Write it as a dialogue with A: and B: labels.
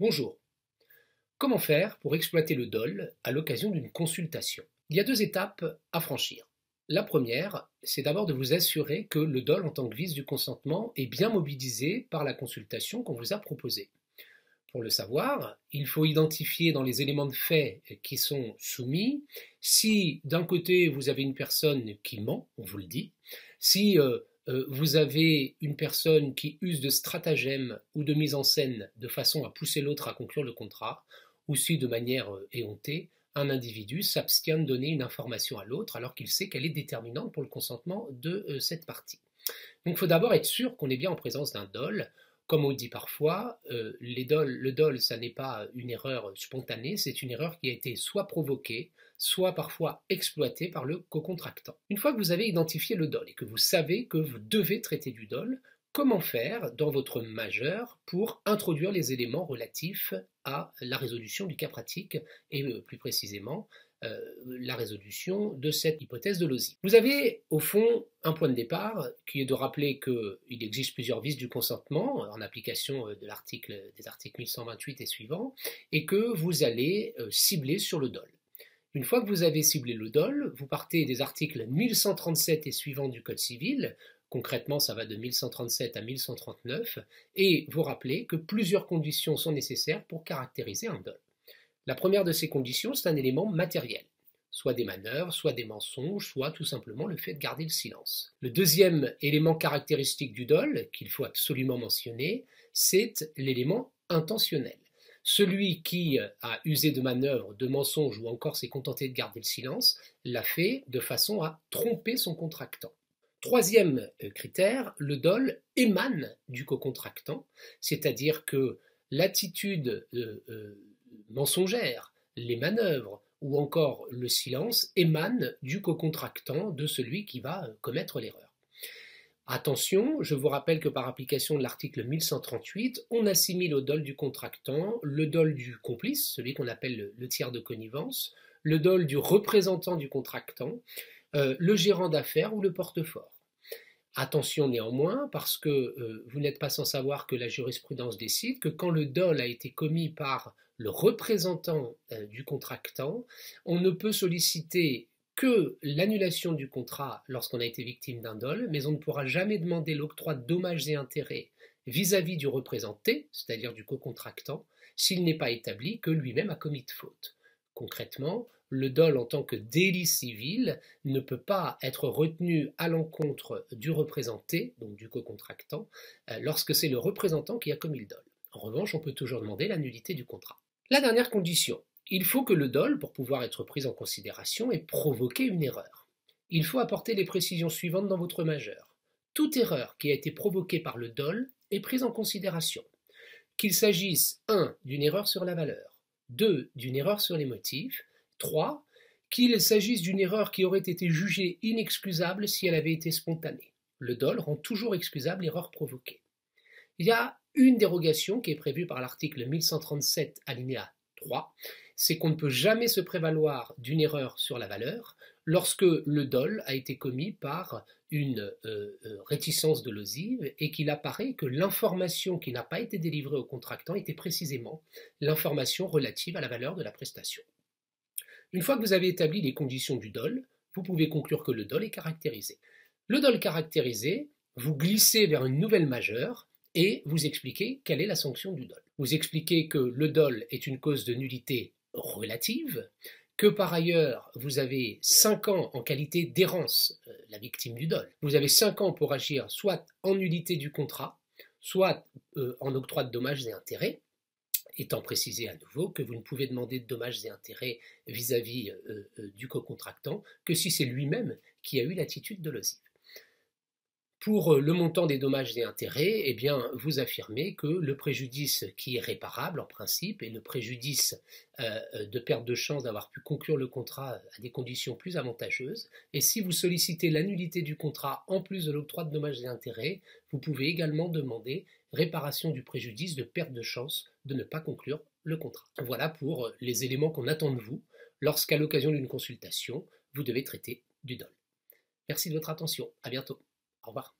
A: Bonjour. Comment faire pour exploiter le DOL à l'occasion d'une consultation? Il y a deux étapes à franchir. La première, c'est d'abord de vous assurer que le DOL en tant que vice du consentement est bien mobilisé par la consultation qu'on vous a proposée. Pour le savoir, il faut identifier dans les éléments de fait qui sont soumis si d'un côté vous avez une personne qui ment, on vous le dit, si euh, vous avez une personne qui use de stratagèmes ou de mise en scène de façon à pousser l'autre à conclure le contrat, ou si de manière euh, éhontée, un individu s'abstient de donner une information à l'autre alors qu'il sait qu'elle est déterminante pour le consentement de euh, cette partie. Donc il faut d'abord être sûr qu'on est bien en présence d'un dol. Comme on dit parfois, le dol, ça n'est pas une erreur spontanée, c'est une erreur qui a été soit provoquée, soit parfois exploité par le co-contractant. Une fois que vous avez identifié le dol et que vous savez que vous devez traiter du dol, comment faire dans votre majeur pour introduire les éléments relatifs à la résolution du cas pratique et euh, plus précisément euh, la résolution de cette hypothèse de l'OSI. Vous avez au fond un point de départ qui est de rappeler qu'il existe plusieurs vices du consentement en application euh, de des articles 1128 et suivants et que vous allez cibler sur le dol. Une fois que vous avez ciblé le DOL, vous partez des articles 1137 et suivants du Code civil, concrètement ça va de 1137 à 1139, et vous rappelez que plusieurs conditions sont nécessaires pour caractériser un DOL. La première de ces conditions, c'est un élément matériel, soit des manœuvres, soit des mensonges, soit tout simplement le fait de garder le silence. Le deuxième élément caractéristique du DOL, qu'il faut absolument mentionner, c'est l'élément intentionnel. Celui qui euh, a usé de manœuvres, de mensonges ou encore s'est contenté de garder le silence, l'a fait de façon à tromper son contractant. Troisième euh, critère, le dol émane du co-contractant, c'est-à-dire que l'attitude euh, mensongère, les manœuvres ou encore le silence émanent du co-contractant, de celui qui va commettre l'erreur. Attention, je vous rappelle que par application de l'article 1138, on assimile au dol du contractant le dol du complice, celui qu'on appelle le, tiers de connivence, le dol du représentant du contractant, euh, le gérant d'affaires ou le portefort. Attention néanmoins, parce que euh, vous n'êtes pas sans savoir que la jurisprudence décide que quand le dol a été commis par le représentant euh, du contractant, on ne peut solliciter que l'annulation du contrat lorsqu'on a été victime d'un dol, mais on ne pourra jamais demander l'octroi de dommages et intérêts vis-à-vis du représenté, c'est-à-dire du co-contractant, s'il n'est pas établi que lui-même a commis de faute. Concrètement, le dol en tant que délit civil ne peut pas être retenu à l'encontre du représenté, donc du co-contractant, euh, lorsque c'est le représentant qui a commis le dol. En revanche, on peut toujours demander la nullité du contrat. La dernière condition, il faut que le dol, pour pouvoir être pris en considération, ait provoqué une erreur. Il faut apporter les précisions suivantes dans votre majeur. Toute erreur qui a été provoquée par le dol est prise en considération. Qu'il s'agisse 1. d'une erreur sur la valeur, 2. d'une erreur sur les motifs, 3. qu'il s'agisse d'une erreur qui aurait été jugée inexcusable si elle avait été spontanée. Le dol rend toujours excusable l'erreur provoquée. Il y a une dérogation qui est prévue par l'article 1137 alinéa 3 c'est qu'on ne peut jamais se prévaloir d'une erreur sur la valeur lorsque le dol a été commis par une euh, euh, réticence de l'osive et qu'il apparaît que l'information qui n'a pas été délivrée au contractant était précisément l'information relative à la valeur de la prestation. Une fois que vous avez établi les conditions du dol, vous pouvez conclure que le dol est caractérisé. Le dol caractérisé, vous glissez vers une nouvelle majeure et vous expliquez quelle est la sanction du dol. Vous expliquez que le dol est une cause de nullité relative, que par ailleurs vous avez 5 ans en qualité d'errance, euh, la victime du dol. Vous avez 5 ans pour agir soit en nullité du contrat, soit euh, en octroi de dommages et intérêts, étant précisé à nouveau que vous ne pouvez demander de dommages et intérêts vis-à-vis euh, du co-contractant que si c'est lui-même qui a eu l'attitude de l'osive. Pour euh, le montant des dommages et intérêts, eh bien, vous affirmez que le préjudice qui est réparable en principe et le préjudice euh, euh, de perte de chance d'avoir pu conclure le contrat à des conditions plus avantageuses. Et si vous sollicitez l'annulité du contrat en plus de l'octroi de dommages et intérêts, vous pouvez également demander réparation du préjudice de perte de chance de ne pas conclure le contrat. Voilà pour les éléments qu'on attend de vous lorsqu'à l'occasion d'une consultation, vous devez traiter du dol. Merci de votre attention. À bientôt. Au revoir.